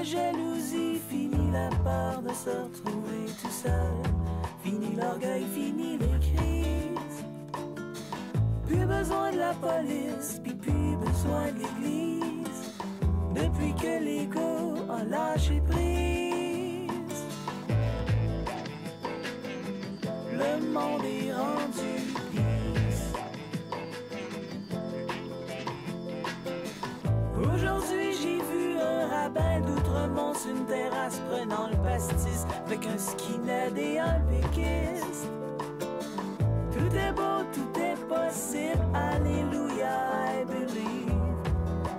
la jalousie, fini la peur de se retrouver tout seul. Fini l'orgueil, fini les crises. Plus besoin de la police, puis plus besoin de l'église. Depuis que l'ego a lâché prise. Le monde est rendu peace. Aujourd'hui, rabbin d'Outremont sur une terrasse prenant le pastis avec un skinhead et un péquiste. Tout est beau, tout est possible, alléluia, I believe.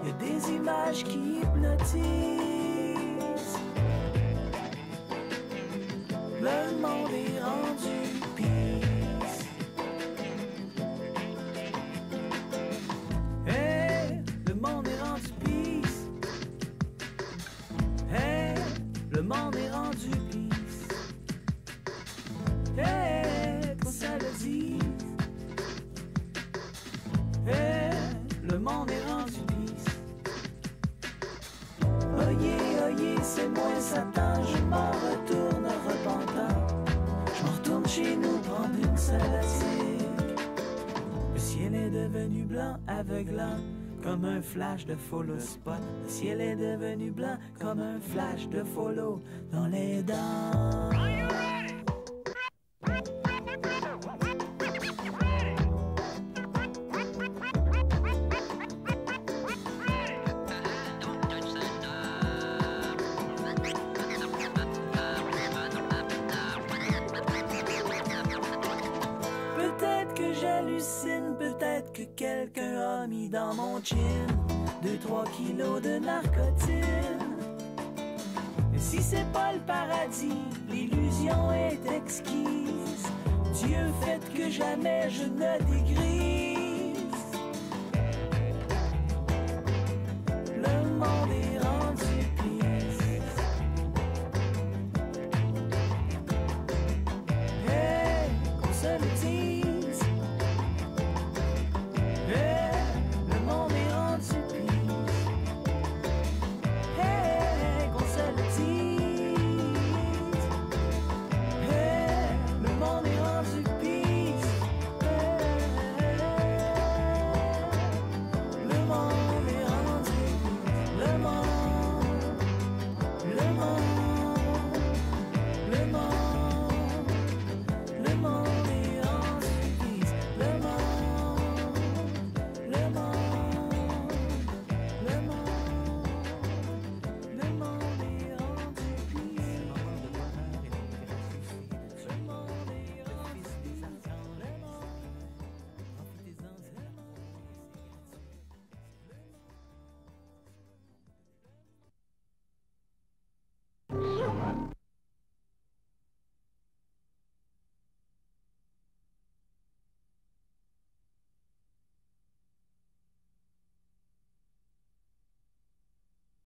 Y a des images qui hypnotisent. Monde est rendu peace. Hey, qu'on ça le dit. Hey, le monde est rendu peace. Oyez, oyez, c'est moi Satan, je m'en retourne repentant. Je m'en retourne chez nous prendre une salatique. Le ciel est devenu blanc, aveuglant, comme un flash de follow spot. Le ciel est devenu blanc, comme un flash de follow dans les dents. Peut-être que j'hallucine, que quelqu'un a mis dans mon chin deux, trois kilos de narcotine. Si c'est pas le paradis, l'illusion est exquise. Dieu fait que jamais je ne dégrise.